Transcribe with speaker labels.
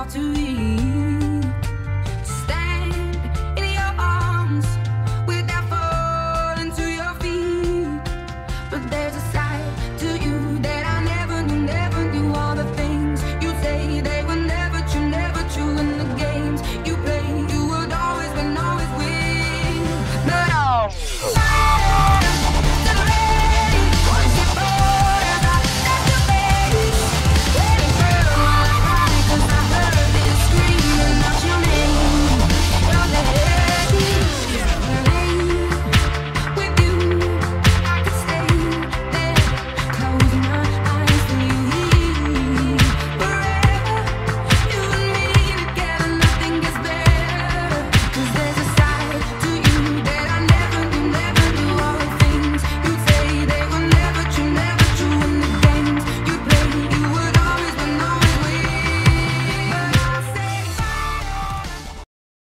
Speaker 1: all too easy.